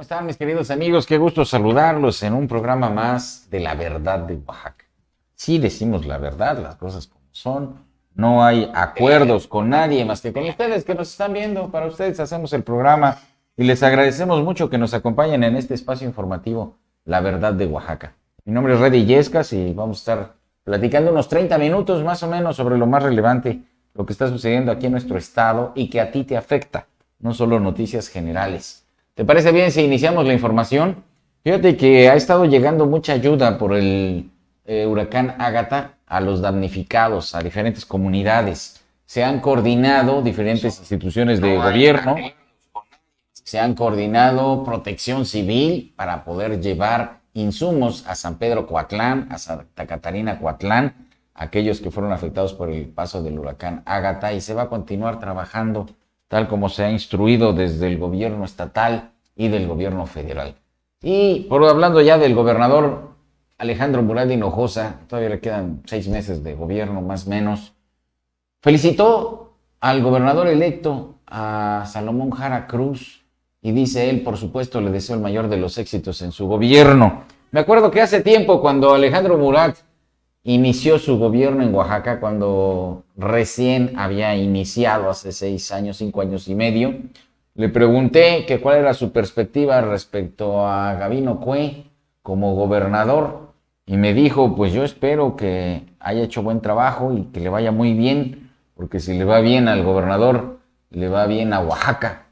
¿Cómo están mis queridos amigos? Qué gusto saludarlos en un programa más de la verdad de Oaxaca. Sí decimos la verdad, las cosas como son. No hay acuerdos con nadie más que con ustedes que nos están viendo. Para ustedes hacemos el programa y les agradecemos mucho que nos acompañen en este espacio informativo, La Verdad de Oaxaca. Mi nombre es Reddy Yescas y vamos a estar platicando unos 30 minutos más o menos sobre lo más relevante, lo que está sucediendo aquí en nuestro estado y que a ti te afecta, no solo noticias generales. ¿Te parece bien si iniciamos la información? Fíjate que ha estado llegando mucha ayuda por el eh, huracán Ágata a los damnificados, a diferentes comunidades. Se han coordinado diferentes instituciones de gobierno, se han coordinado protección civil para poder llevar insumos a San Pedro Coatlán, a Santa Catarina Coatlán, aquellos que fueron afectados por el paso del huracán Ágata, y se va a continuar trabajando tal como se ha instruido desde el gobierno estatal y del gobierno federal. Y por hablando ya del gobernador Alejandro Murat Hinojosa, todavía le quedan seis meses de gobierno más o menos, felicitó al gobernador electo, a Salomón Jara Cruz, y dice él, por supuesto, le deseo el mayor de los éxitos en su gobierno. Me acuerdo que hace tiempo, cuando Alejandro Murat inició su gobierno en Oaxaca, cuando recién había iniciado hace seis años, cinco años y medio, le pregunté que cuál era su perspectiva respecto a Gabino Cue como gobernador y me dijo, pues yo espero que haya hecho buen trabajo y que le vaya muy bien, porque si le va bien al gobernador, le va bien a Oaxaca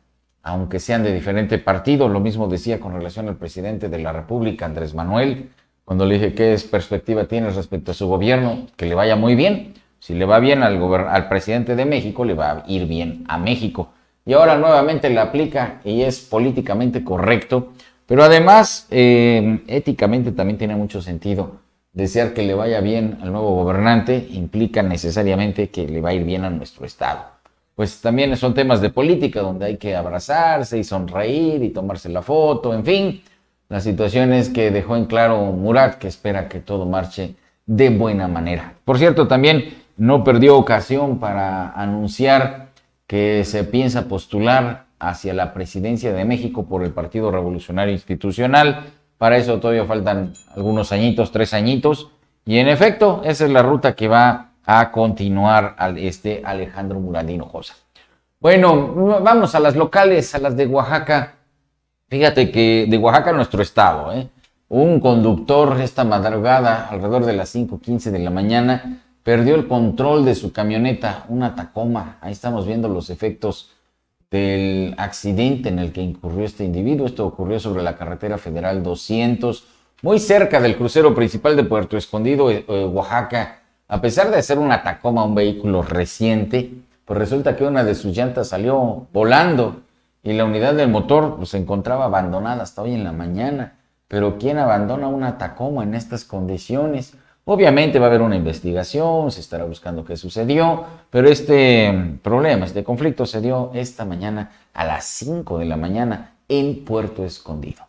aunque sean de diferente partido. Lo mismo decía con relación al presidente de la República, Andrés Manuel, cuando le dije qué perspectiva tiene respecto a su gobierno, que le vaya muy bien. Si le va bien al, al presidente de México, le va a ir bien a México. Y ahora nuevamente le aplica y es políticamente correcto, pero además eh, éticamente también tiene mucho sentido. Desear que le vaya bien al nuevo gobernante implica necesariamente que le va a ir bien a nuestro Estado pues también son temas de política donde hay que abrazarse y sonreír y tomarse la foto, en fin, las situaciones que dejó en claro Murat, que espera que todo marche de buena manera. Por cierto, también no perdió ocasión para anunciar que se piensa postular hacia la presidencia de México por el Partido Revolucionario Institucional. Para eso todavía faltan algunos añitos, tres añitos. Y en efecto, esa es la ruta que va a continuar al este Alejandro Muradino Josa. Bueno, vamos a las locales, a las de Oaxaca. Fíjate que de Oaxaca, nuestro estado, ¿eh? un conductor esta madrugada, alrededor de las 5:15 de la mañana, perdió el control de su camioneta, una Tacoma. Ahí estamos viendo los efectos del accidente en el que incurrió este individuo. Esto ocurrió sobre la carretera federal 200, muy cerca del crucero principal de Puerto Escondido, eh, Oaxaca a pesar de ser una Tacoma, un vehículo reciente, pues resulta que una de sus llantas salió volando y la unidad del motor pues, se encontraba abandonada hasta hoy en la mañana. Pero ¿quién abandona una Tacoma en estas condiciones? Obviamente va a haber una investigación, se estará buscando qué sucedió, pero este problema, este conflicto se dio esta mañana a las 5 de la mañana en Puerto Escondido.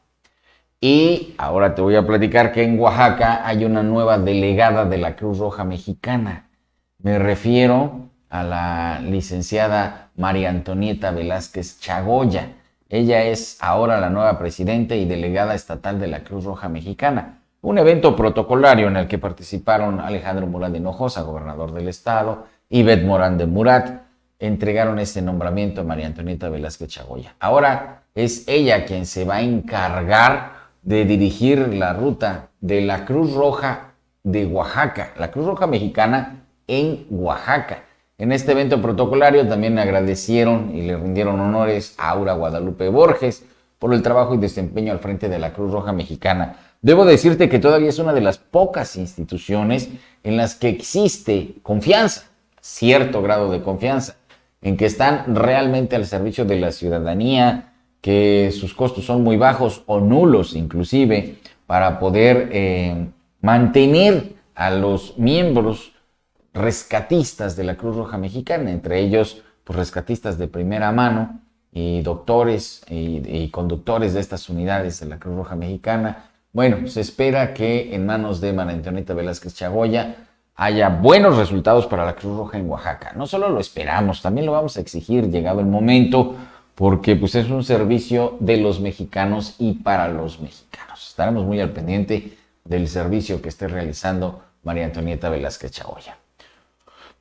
Y ahora te voy a platicar que en Oaxaca hay una nueva delegada de la Cruz Roja Mexicana. Me refiero a la licenciada María Antonieta Velázquez Chagoya. Ella es ahora la nueva presidenta y delegada estatal de la Cruz Roja Mexicana. Un evento protocolario en el que participaron Alejandro Murat de Hinojosa, gobernador del estado, y Bet Morán de Murat, entregaron este nombramiento a María Antonieta Velázquez Chagoya. Ahora es ella quien se va a encargar de dirigir la ruta de la Cruz Roja de Oaxaca, la Cruz Roja Mexicana en Oaxaca. En este evento protocolario también agradecieron y le rindieron honores a Aura Guadalupe Borges por el trabajo y desempeño al frente de la Cruz Roja Mexicana. Debo decirte que todavía es una de las pocas instituciones en las que existe confianza, cierto grado de confianza, en que están realmente al servicio de la ciudadanía, que sus costos son muy bajos o nulos inclusive para poder eh, mantener a los miembros rescatistas de la Cruz Roja Mexicana, entre ellos pues, rescatistas de primera mano y doctores y, conductores de estas unidades de la Cruz Roja Mexicana. Bueno, se espera que en manos de María Antonieta Velázquez Chagoya haya buenos resultados para la Cruz Roja en Oaxaca. No solo lo esperamos, también lo vamos a exigir llegado el momento, porque pues es un servicio de los mexicanos y para los mexicanos. Estaremos muy al pendiente del servicio que esté realizando María Antonieta Velázquez Chagoya.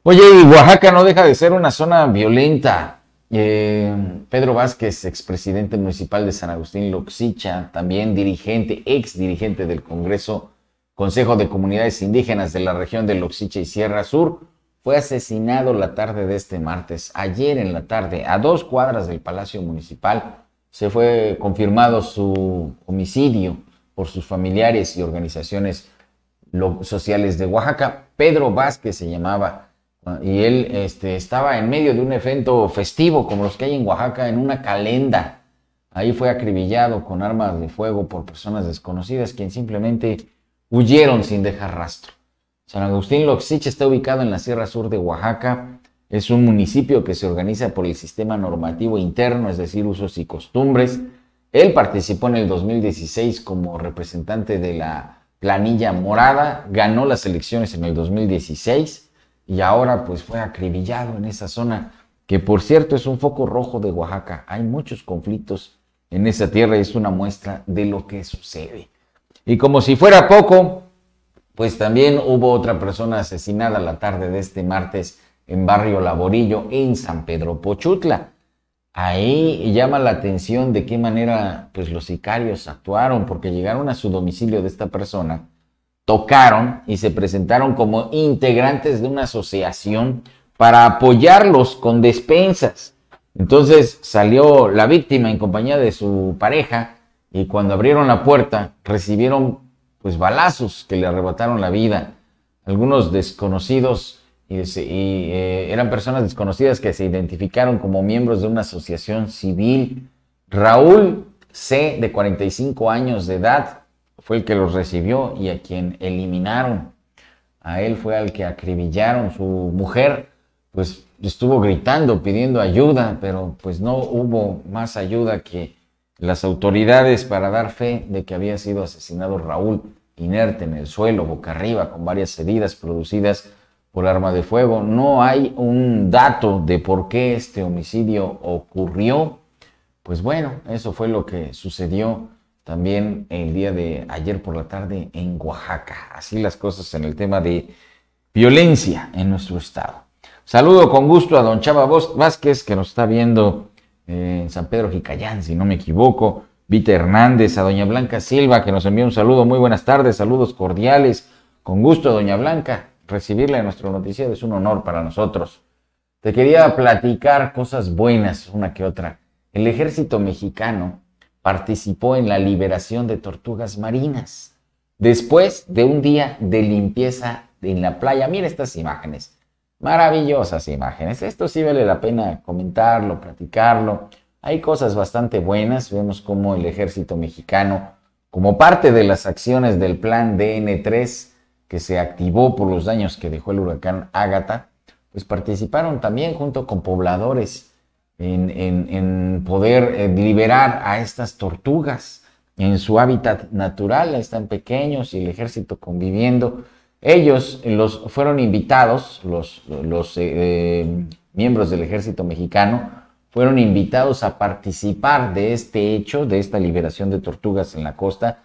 Oye, y Oaxaca no deja de ser una zona violenta. Eh, Pedro Vázquez, expresidente municipal de San Agustín Loxicha, también dirigente, ex dirigente del Congreso, Consejo de Comunidades Indígenas de la región de Loxicha y Sierra Sur, fue asesinado la tarde de este martes. Ayer en la tarde, a dos cuadras del Palacio Municipal, se fue confirmado su homicidio por sus familiares y organizaciones sociales de Oaxaca. Pedro Vázquez se llamaba y él este, estaba en medio de un evento festivo como los que hay en Oaxaca, en una calenda. Ahí fue acribillado con armas de fuego por personas desconocidas, quienes simplemente huyeron sin dejar rastro. San Agustín Loxich está ubicado en la Sierra Sur de Oaxaca. Es un municipio que se organiza por el sistema normativo interno, es decir, usos y costumbres. Él participó en el 2016 como representante de la planilla morada, ganó las elecciones en el 2016 y ahora pues fue acribillado en esa zona, que por cierto es un foco rojo de Oaxaca. Hay muchos conflictos en esa tierra y es una muestra de lo que sucede. Y como si fuera poco, pues también hubo otra persona asesinada la tarde de este martes en Barrio Laborillo, en San Pedro Pochutla. Ahí llama la atención de qué manera pues los sicarios actuaron, porque llegaron a su domicilio de esta persona, tocaron y se presentaron como integrantes de una asociación para apoyarlos con despensas. Entonces salió la víctima en compañía de su pareja y cuando abrieron la puerta recibieron pues balazos que le arrebataron la vida. Algunos desconocidos y, eh, eran personas desconocidas que se identificaron como miembros de una asociación civil. Raúl C, de 45 años de edad, fue el que los recibió y a quien eliminaron. A él fue al que acribillaron. Su mujer, pues estuvo gritando, pidiendo ayuda, pero pues no hubo más ayuda que las autoridades para dar fe de que había sido asesinado Raúl inerte en el suelo, boca arriba, con varias heridas producidas por arma de fuego. No hay un dato de por qué este homicidio ocurrió. Pues bueno, eso fue lo que sucedió también el día de ayer por la tarde en Oaxaca. Así las cosas en el tema de violencia en nuestro estado. Saludo con gusto a don Chava Vázquez que nos está viendo en San Pedro Jicayán, si no me equivoco. Vita Hernández, a doña Blanca Silva, que nos envía un saludo. Muy buenas tardes, saludos cordiales. Con gusto, doña Blanca. Recibirla en nuestro noticiero es un honor para nosotros. Te quería platicar cosas buenas, una que otra. El ejército mexicano participó en la liberación de tortugas marinas después de un día de limpieza en la playa. Mira estas imágenes. Maravillosas imágenes. Esto sí vale la pena comentarlo, platicarlo. Hay cosas bastante buenas. Vemos cómo el ejército mexicano, como parte de las acciones del plan DN3 que se activó por los daños que dejó el huracán Ágata, pues participaron también junto con pobladores en, poder eh, liberar a estas tortugas en su hábitat natural. Están pequeños y el ejército conviviendo ellos los, fueron invitados, los, los eh, miembros del ejército mexicano, fueron invitados a participar de este hecho, de esta liberación de tortugas en la costa,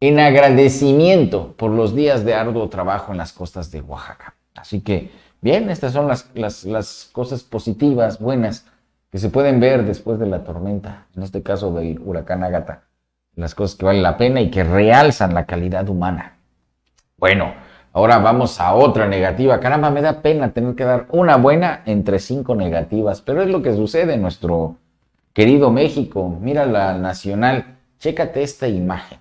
en agradecimiento por los días de arduo trabajo en las costas de Oaxaca. Así que, bien, estas son las, las, las cosas positivas, buenas, que se pueden ver después de la tormenta, en este caso del huracán Ágata, las cosas que valen la pena y que realzan la calidad humana. Bueno, Ahora vamos a otra negativa. Caramba, me da pena tener que dar una buena entre cinco negativas, pero es lo que sucede en nuestro querido México. Mira la nacional, chécate esta imagen.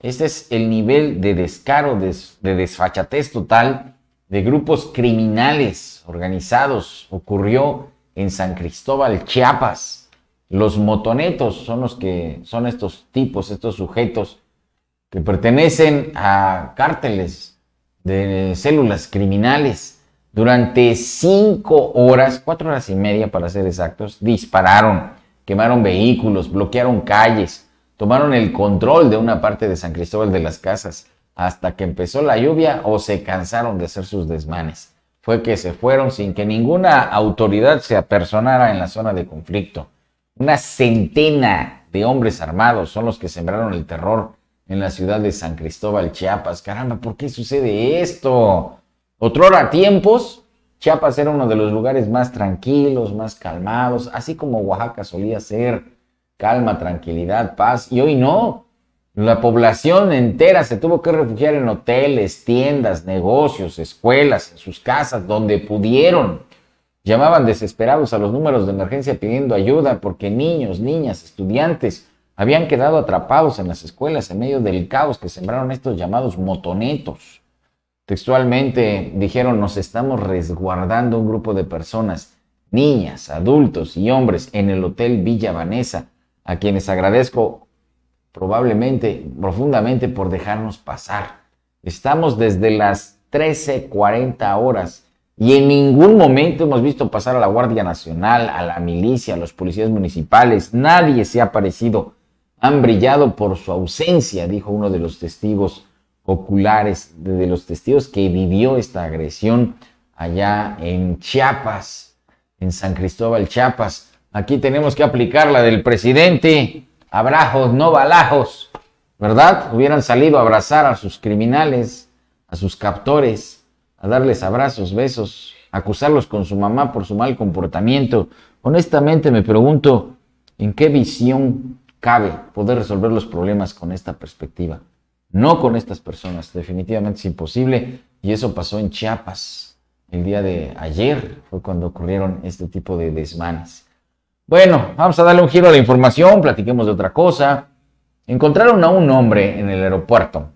Este es el nivel de descaro, de, de desfachatez total de grupos criminales organizados. Ocurrió en San Cristóbal, Chiapas. Los motonetos son los que son estos tipos, estos sujetos que pertenecen a cárteles de células criminales. Durante cinco horas, cuatro horas y media para ser exactos, dispararon, quemaron vehículos, bloquearon calles, tomaron el control de una parte de San Cristóbal de las Casas hasta que empezó la lluvia o se cansaron de hacer sus desmanes. Fue que se fueron sin que ninguna autoridad se apersonara en la zona de conflicto. Una centena de hombres armados son los que sembraron el terror en la ciudad de San Cristóbal, Chiapas. Caramba, ¿por qué sucede esto? Otrora tiempos, Chiapas era uno de los lugares más tranquilos, más calmados, así como Oaxaca solía ser. Calma, tranquilidad, paz. Y hoy no. La población entera se tuvo que refugiar en hoteles, tiendas, negocios, escuelas, en sus casas, donde pudieron. Llamaban desesperados a los números de emergencia pidiendo ayuda porque niños, niñas, estudiantes habían quedado atrapados en las escuelas en medio del caos que sembraron estos llamados motonetos. Textualmente dijeron, nos estamos resguardando un grupo de personas, niñas, adultos y hombres en el Hotel Villa Vanessa, a quienes agradezco probablemente, profundamente por dejarnos pasar. Estamos desde las 13:40 horas y en ningún momento hemos visto pasar a la Guardia Nacional, a la milicia, a los policías municipales. Nadie se ha aparecido. Han brillado por su ausencia, dijo uno de los testigos oculares, de los testigos que vivió esta agresión allá en Chiapas, en San Cristóbal, Chiapas. Aquí tenemos que aplicar la del presidente. Abrajos, no balajos. ¿Verdad? Hubieran salido a abrazar a sus criminales, a sus captores, a darles abrazos, besos, acusarlos con su mamá por su mal comportamiento. Honestamente me pregunto, ¿en qué visión cabe poder resolver los problemas con esta perspectiva. No con estas personas, definitivamente es imposible. Y eso pasó en Chiapas. El día de ayer fue cuando ocurrieron este tipo de desmanes. Bueno, vamos a darle un giro a la información, platiquemos de otra cosa. Encontraron a un hombre en el aeropuerto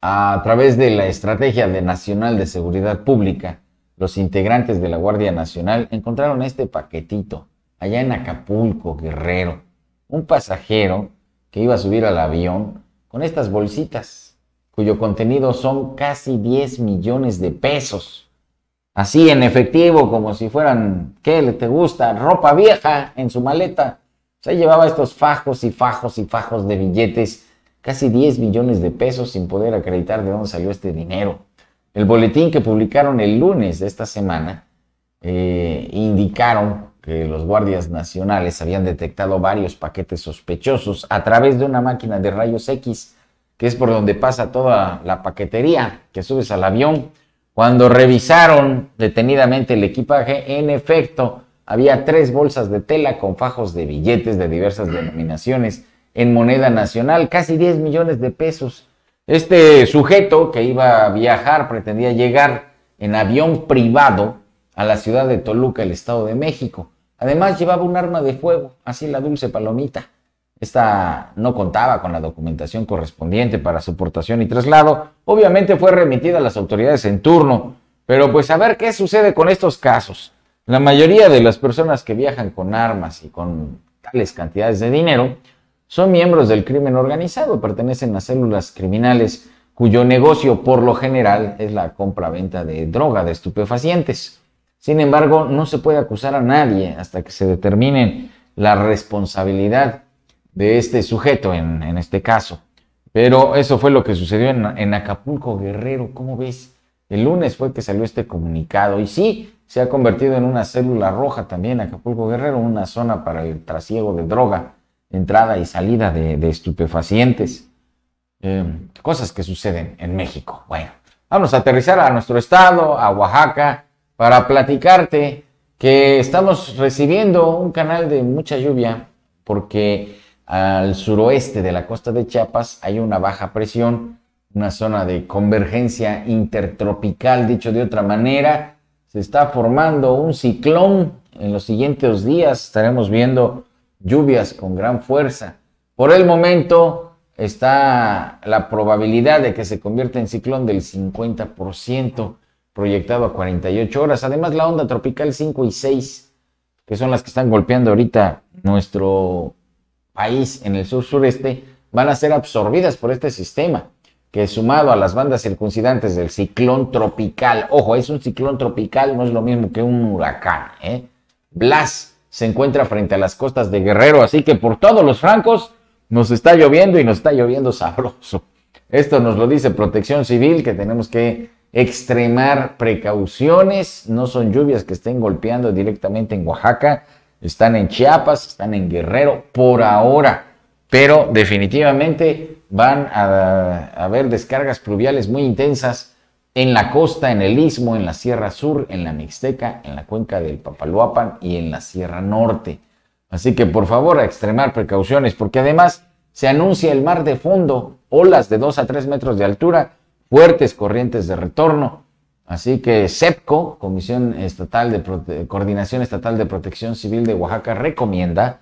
a través de la Estrategia de Nacional de Seguridad Pública. Los integrantes de la Guardia Nacional encontraron este paquetito allá en Acapulco, Guerrero un pasajero que iba a subir al avión con estas bolsitas, cuyo contenido son casi 10 millones de pesos. Así en efectivo, como si fueran, ¿qué le te gusta? Ropa vieja en su maleta. Se llevaba estos fajos y fajos y fajos de billetes, casi 10 millones de pesos sin poder acreditar de dónde salió este dinero. El boletín que publicaron el lunes de esta semana eh, indicaron que los guardias nacionales habían detectado varios paquetes sospechosos a través de una máquina de rayos X, que es por donde pasa toda la paquetería que subes al avión. Cuando revisaron detenidamente el equipaje, en efecto, había tres bolsas de tela con fajos de billetes de diversas denominaciones en moneda nacional, casi 10 millones de pesos. Este sujeto que iba a viajar pretendía llegar en avión privado a la ciudad de Toluca, el Estado de México. Además llevaba un arma de fuego, así la dulce palomita. Esta no contaba con la documentación correspondiente para su portación y traslado. Obviamente fue remitida a las autoridades en turno. Pero pues a ver qué sucede con estos casos. La mayoría de las personas que viajan con armas y con tales cantidades de dinero son miembros del crimen organizado, pertenecen a células criminales cuyo negocio por lo general es la compra-venta de droga, de estupefacientes. Sin embargo, no se puede acusar a nadie hasta que se determine la responsabilidad de este sujeto en, este caso. Pero eso fue lo que sucedió en, Acapulco Guerrero. ¿Cómo ves? El lunes fue que salió este comunicado y sí, se ha convertido en una célula roja también Acapulco Guerrero, una zona para el trasiego de droga, entrada y salida de, estupefacientes. Eh, cosas que suceden en México. Bueno, vamos a aterrizar a nuestro estado, a Oaxaca para platicarte que estamos recibiendo un canal de mucha lluvia porque al suroeste de la costa de Chiapas hay una baja presión, una zona de convergencia intertropical, dicho de otra manera, se está formando un ciclón. En los siguientes días estaremos viendo lluvias con gran fuerza. Por el momento está la probabilidad de que se convierta en ciclón del 50% proyectado a 48 horas. Además, la onda tropical 5 y 6, que son las que están golpeando ahorita nuestro país en el sur-sureste, van a ser absorbidas por este sistema, que sumado a las bandas circuncidantes del ciclón tropical, ojo, es un ciclón tropical, no es lo mismo que un huracán, ¿eh? Blas se encuentra frente a las costas de Guerrero, así que por todos los francos nos está lloviendo y nos está lloviendo sabroso. Esto nos lo dice Protección Civil, que tenemos que extremar precauciones, no son lluvias que estén golpeando directamente en Oaxaca, están en Chiapas, están en Guerrero, por ahora. Pero definitivamente van a, haber descargas pluviales muy intensas en la costa, en el istmo, en la Sierra Sur, en la Mixteca, en la cuenca del Papaloapan y en la Sierra Norte. Así que por favor a extremar precauciones, porque además se anuncia el mar de fondo, olas de 2 a 3 metros de altura, fuertes corrientes de retorno. Así que CEPCO, Comisión Estatal de Coordinación Estatal de Protección Civil de Oaxaca, recomienda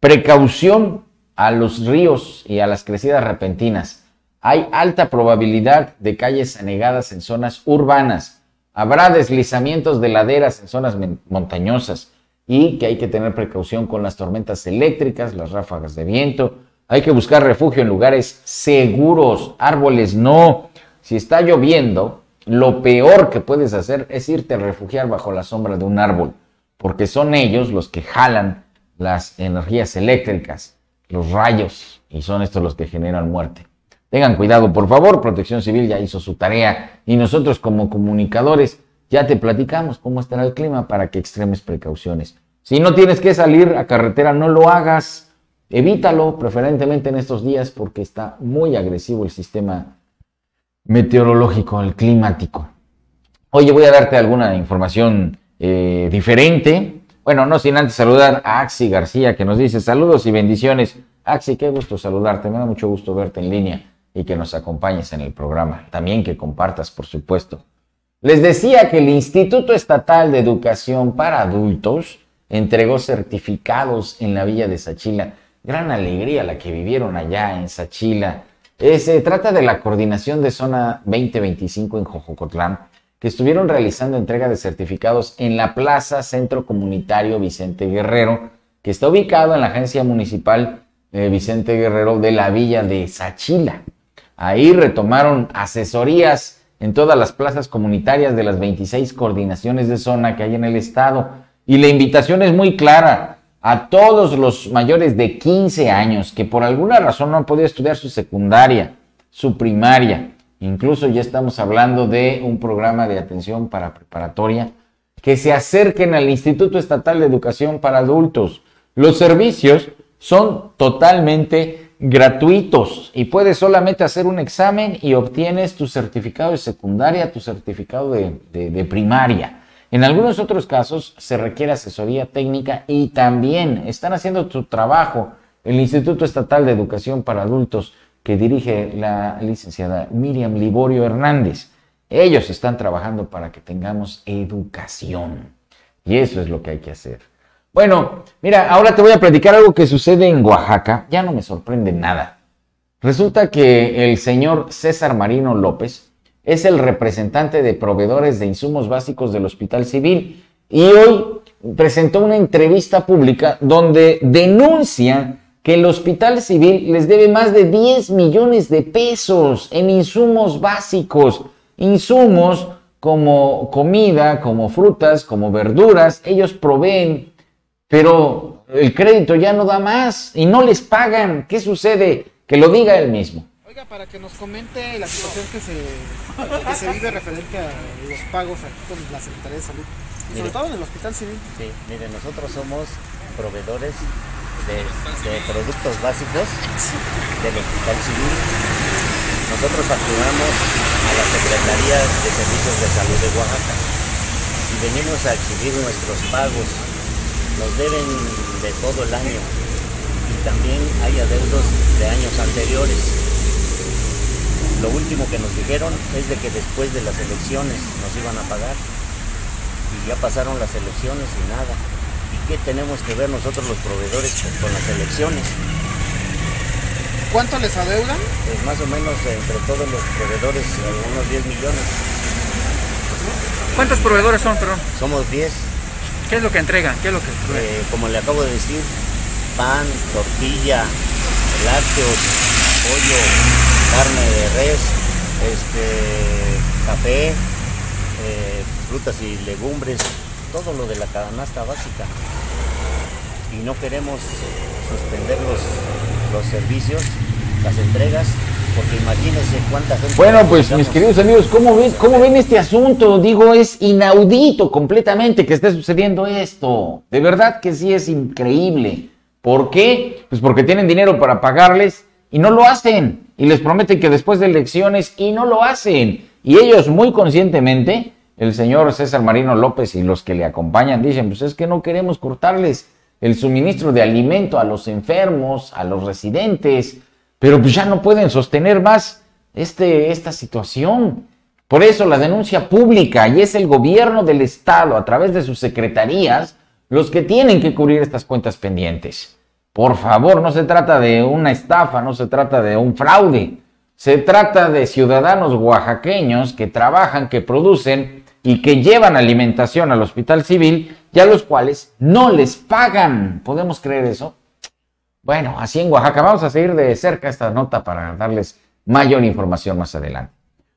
precaución a los ríos y a las crecidas repentinas. Hay alta probabilidad de calles anegadas en zonas urbanas. Habrá deslizamientos de laderas en zonas montañosas y que hay que tener precaución con las tormentas eléctricas, las ráfagas de viento. Hay que buscar refugio en lugares seguros, árboles no. Si está lloviendo, lo peor que puedes hacer es irte a refugiar bajo la sombra de un árbol, porque son ellos los que jalan las energías eléctricas, los rayos, y son estos los que generan muerte. Tengan cuidado, por favor, Protección Civil ya hizo su tarea y nosotros como comunicadores ya te platicamos cómo estará el clima para que extremes precauciones. Si no tienes que salir a carretera, no lo hagas. Evítalo, preferentemente en estos días, porque está muy agresivo el sistema meteorológico, el climático. Oye, voy a darte alguna información eh, diferente. Bueno, no sin antes saludar a Axi García, que nos dice saludos y bendiciones. Axi, qué gusto saludarte. Me da mucho gusto verte en línea y que nos acompañes en el programa. También que compartas, por supuesto. Les decía que el Instituto Estatal de Educación para Adultos entregó certificados en la villa de Sachila. Gran alegría la que vivieron allá en Sachila. Eh, se trata de la coordinación de zona 2025 en Jojocotlán, que estuvieron realizando entrega de certificados en la Plaza Centro Comunitario Vicente Guerrero, que está ubicado en la agencia municipal eh, Vicente Guerrero de la villa de Sachila. Ahí retomaron asesorías en todas las plazas comunitarias de las 26 coordinaciones de zona que hay en el estado. Y la invitación es muy clara a todos los mayores de 15 años que por alguna razón no han podido estudiar su secundaria, su primaria. Incluso ya estamos hablando de un programa de atención para preparatoria que se acerquen al Instituto Estatal de Educación para Adultos. Los servicios son totalmente gratuitos y puedes solamente hacer un examen y obtienes tu certificado de secundaria, tu certificado de, primaria. En algunos otros casos se requiere asesoría técnica y también están haciendo su trabajo el Instituto Estatal de Educación para Adultos que dirige la licenciada Miriam Liborio Hernández. Ellos están trabajando para que tengamos educación y eso es lo que hay que hacer. Bueno, mira, ahora te voy a platicar algo que sucede en Oaxaca. Ya no me sorprende nada. Resulta que el señor César Marino López es el representante de proveedores de insumos básicos del Hospital Civil y hoy presentó una entrevista pública donde denuncia que el Hospital Civil les debe más de 10 millones de pesos en insumos básicos, insumos como comida, como frutas, como verduras, ellos proveen pero el crédito ya no da más y no les pagan. ¿Qué sucede? Que lo diga él mismo. Oiga, para que nos comente la situación que se, que se vive referente a los pagos aquí con la Secretaría de Salud, sobre todo en el Hospital Civil. Sí, mire, nosotros somos proveedores de, de productos básicos del Hospital Civil. Nosotros facturamos a la Secretaría de Servicios de Salud de Oaxaca y venimos a exhibir nuestros pagos nos deben de todo el año y también hay adeudos de años anteriores. Lo último que nos dijeron es de que después de las elecciones nos iban a pagar y ya pasaron las elecciones y nada. ¿Y qué tenemos que ver nosotros los proveedores con, las elecciones? ¿Cuánto les adeudan? Pues más o menos entre todos los proveedores, unos 10 millones. ¿Cuántos proveedores son, perdón? Somos 10. ¿Qué es lo que entregan? ¿Qué es lo que eh, como le acabo de decir, pan, tortilla, lácteos, pollo, carne de res, este, café, eh, frutas y legumbres, todo lo de la canasta básica. Y no queremos suspender los, los servicios, las entregas, porque imagínense cuánta gente... Bueno, pues mis queridos amigos, ¿cómo ven, ¿cómo ven este asunto? Digo, es inaudito completamente que esté sucediendo esto. De verdad que sí es increíble. ¿Por qué? Pues porque tienen dinero para pagarles y no lo hacen. Y les prometen que después de elecciones y no lo hacen. Y ellos muy conscientemente, el señor César Marino López y los que le acompañan dicen, pues es que no queremos cortarles el suministro de alimento a los enfermos, a los residentes, pero pues ya no pueden sostener más este, esta situación. Por eso la denuncia pública y es el gobierno del Estado a través de sus secretarías los que tienen que cubrir estas cuentas pendientes. Por favor, no se trata de una estafa, no se trata de un fraude. Se trata de ciudadanos oaxaqueños que trabajan, que producen y que llevan alimentación al hospital civil y a los cuales no les pagan. ¿Podemos creer eso? Bueno, así en Oaxaca. Vamos a seguir de cerca esta nota para darles mayor información más adelante.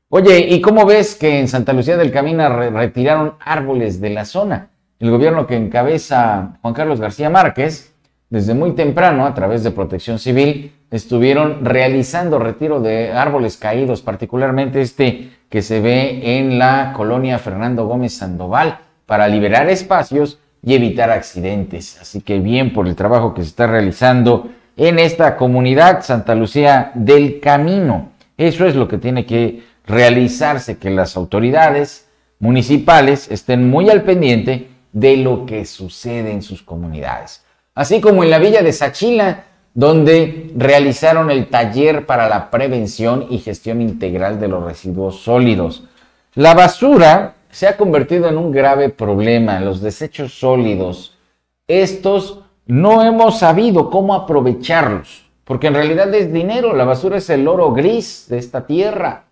Oye, ¿y cómo ves que en Santa Lucía del Camino re- retiraron árboles de la zona? El gobierno que encabeza Juan Carlos García Márquez, desde muy temprano, a través de Protección Civil, estuvieron realizando retiro de árboles caídos, particularmente este que se ve en la colonia Fernando Gómez Sandoval, para liberar espacios y evitar accidentes. Así que bien por el trabajo que se está realizando en esta comunidad Santa Lucía del Camino. Eso es lo que tiene que realizarse, que las autoridades municipales estén muy al pendiente de lo que sucede en sus comunidades. Así como en la villa de Sachila, donde realizaron el taller para la prevención y gestión integral de los residuos sólidos. La basura se ha convertido en un grave problema, los desechos sólidos. Estos no hemos sabido cómo aprovecharlos, porque en realidad es dinero, la basura es el oro gris de esta tierra,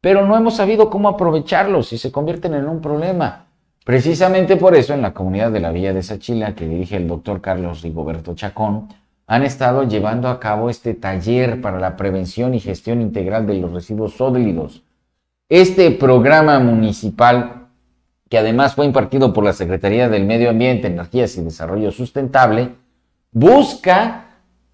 pero no hemos sabido cómo aprovecharlos y se convierten en un problema. Precisamente por eso en la comunidad de la Villa de Sachila, que dirige el doctor Carlos Rigoberto Chacón, han estado llevando a cabo este taller para la prevención y gestión integral de los residuos sólidos. Este programa municipal, que además fue impartido por la Secretaría del Medio Ambiente, Energías y Desarrollo Sustentable, busca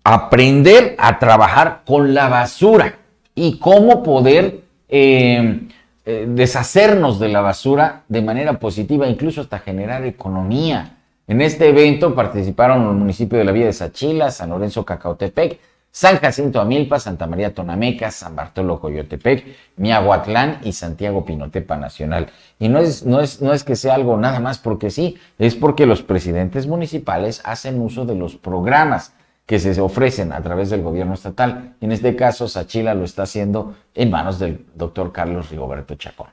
aprender a trabajar con la basura y cómo poder eh, eh, deshacernos de la basura de manera positiva, incluso hasta generar economía. En este evento participaron los municipios de la Villa de Sachila, San Lorenzo Cacautepec, San Jacinto Amilpa, Santa María Tonameca, San Bartolo Coyotepec, Miahuatlán y Santiago Pinotepa Nacional. Y no es, no, es, no es que sea algo nada más porque sí, es porque los presidentes municipales hacen uso de los programas que se ofrecen a través del gobierno estatal. En este caso, Sachila lo está haciendo en manos del doctor Carlos Rigoberto Chacón.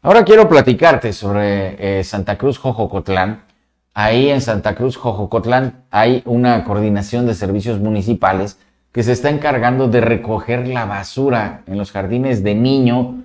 Ahora quiero platicarte sobre eh, Santa Cruz Jojocotlán. Ahí en Santa Cruz Jojocotlán hay una coordinación de servicios municipales que se está encargando de recoger la basura en los jardines de niño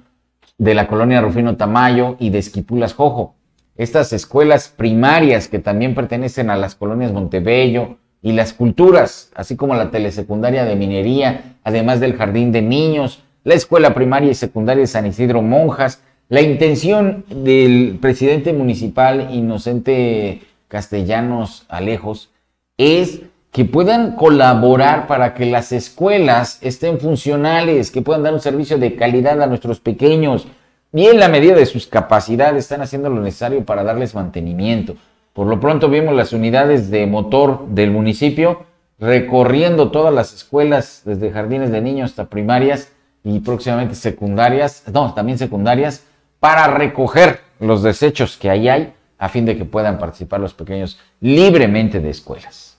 de la colonia Rufino Tamayo y de Esquipulas Jojo. Estas escuelas primarias que también pertenecen a las colonias Montebello y las culturas, así como la telesecundaria de minería, además del jardín de niños, la escuela primaria y secundaria de San Isidro Monjas. La intención del presidente municipal Inocente Castellanos Alejos es que puedan colaborar para que las escuelas estén funcionales, que puedan dar un servicio de calidad a nuestros pequeños y en la medida de sus capacidades están haciendo lo necesario para darles mantenimiento. Por lo pronto vimos las unidades de motor del municipio recorriendo todas las escuelas, desde jardines de niños hasta primarias y próximamente secundarias, no, también secundarias, para recoger los desechos que ahí hay a fin de que puedan participar los pequeños libremente de escuelas,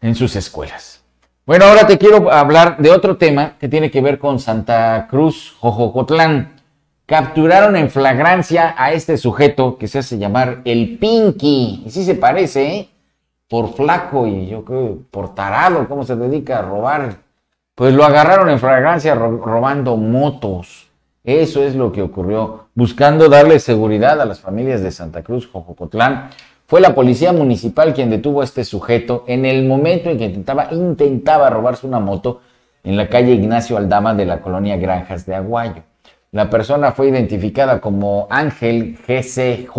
en sus escuelas. Bueno, ahora te quiero hablar de otro tema que tiene que ver con Santa Cruz, Jojocotlán. Capturaron en flagrancia a este sujeto que se hace llamar el Pinky. Y sí se parece, ¿eh? Por flaco y yo creo por tarado, cómo se dedica a robar. Pues lo agarraron en flagrancia ro robando motos. Eso es lo que ocurrió, buscando darle seguridad a las familias de Santa Cruz, Jojocotlán. Fue la policía municipal quien detuvo a este sujeto en el momento en que intentaba, intentaba robarse una moto en la calle Ignacio Aldama de la colonia Granjas de Aguayo. La persona fue identificada como Ángel GCJ,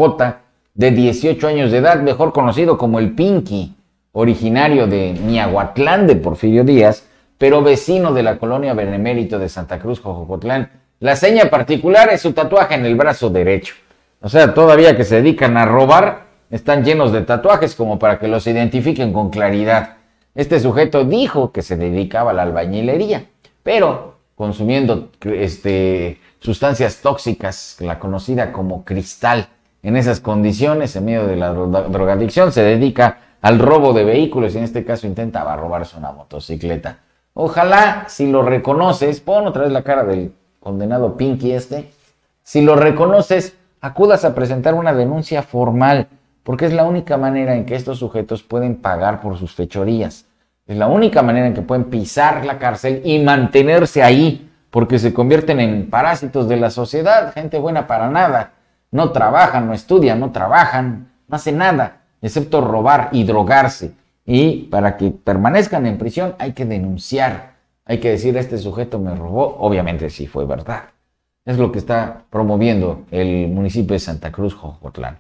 de 18 años de edad, mejor conocido como el Pinky, originario de Miahuatlán de Porfirio Díaz, pero vecino de la colonia Benemérito de Santa Cruz, Jojocotlán. La seña particular es su tatuaje en el brazo derecho. O sea, todavía que se dedican a robar, están llenos de tatuajes como para que los identifiquen con claridad. Este sujeto dijo que se dedicaba a la albañilería, pero consumiendo este, sustancias tóxicas, la conocida como cristal. En esas condiciones, en medio de la drogadicción, se dedica al robo de vehículos y en este caso intentaba robarse una motocicleta. Ojalá, si lo reconoces, pon otra vez la cara del condenado Pinky este, si lo reconoces, acudas a presentar una denuncia formal, porque es la única manera en que estos sujetos pueden pagar por sus fechorías. Es la única manera en que pueden pisar la cárcel y mantenerse ahí, porque se convierten en parásitos de la sociedad, gente buena para nada. No trabajan, no estudian, no trabajan, no hacen nada, excepto robar y drogarse. Y para que permanezcan en prisión hay que denunciar, hay que decir, este sujeto me robó, obviamente sí fue verdad. Es lo que está promoviendo el municipio de Santa Cruz, Jojotlán.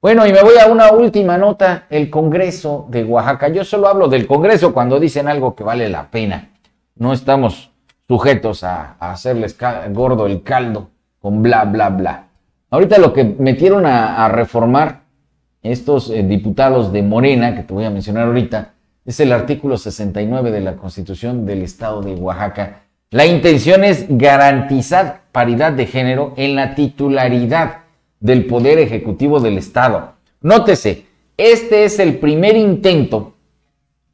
Bueno, y me voy a una última nota, el Congreso de Oaxaca. Yo solo hablo del Congreso cuando dicen algo que vale la pena. No estamos sujetos a, hacerles gordo el caldo con bla, bla, bla. Ahorita lo que metieron a, reformar estos eh, diputados de Morena, que te voy a mencionar ahorita, es el artículo 69 de la Constitución del Estado de Oaxaca. La intención es garantizar paridad de género en la titularidad del Poder Ejecutivo del Estado. Nótese, este es el primer intento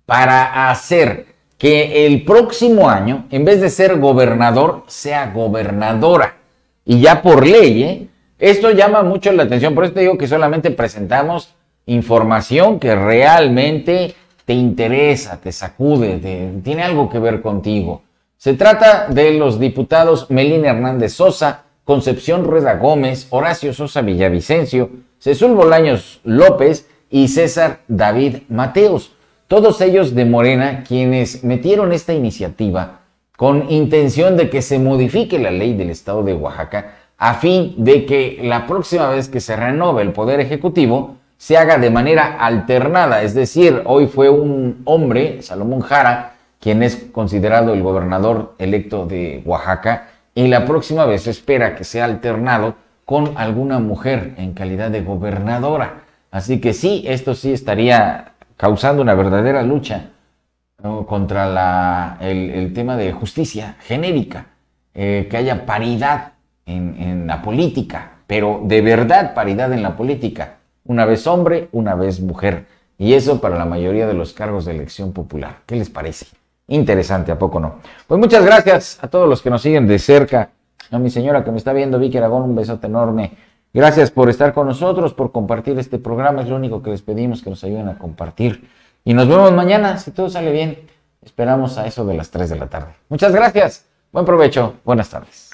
para hacer que el próximo año, en vez de ser gobernador, sea gobernadora. Y ya por ley, ¿eh? esto llama mucho la atención. Por eso te digo que solamente presentamos información que realmente te interesa, te sacude, tiene algo que ver contigo. Se trata de los diputados Melina Hernández Sosa, Concepción Rueda Gómez, Horacio Sosa Villavicencio, Cecil Bolaños López y César David Mateos. Todos ellos de Morena, quienes metieron esta iniciativa con intención de que se modifique la ley del Estado de Oaxaca a fin de que la próxima vez que se renove el Poder Ejecutivo se haga de manera alternada. Es decir, hoy fue un hombre, Salomón Jara, quien es considerado el gobernador electo de Oaxaca, y la próxima vez se espera que sea alternado con alguna mujer en calidad de gobernadora. Así que sí, esto sí estaría causando una verdadera lucha contra el, tema de justicia genérica, eh, que haya paridad en la política, pero de verdad paridad en la política una vez hombre, una vez mujer. Y eso para la mayoría de los cargos de elección popular. ¿Qué les parece? Interesante, ¿a poco no? Pues muchas gracias a todos los que nos siguen de cerca. A mi señora que me está viendo, Vicky Aragón, un besote enorme. Gracias por estar con nosotros, por compartir este programa. Es lo único que les pedimos, que nos ayuden a compartir. Y nos vemos mañana, si todo sale bien. Esperamos a eso de las 3 de la tarde. Muchas gracias. Buen provecho. Buenas tardes.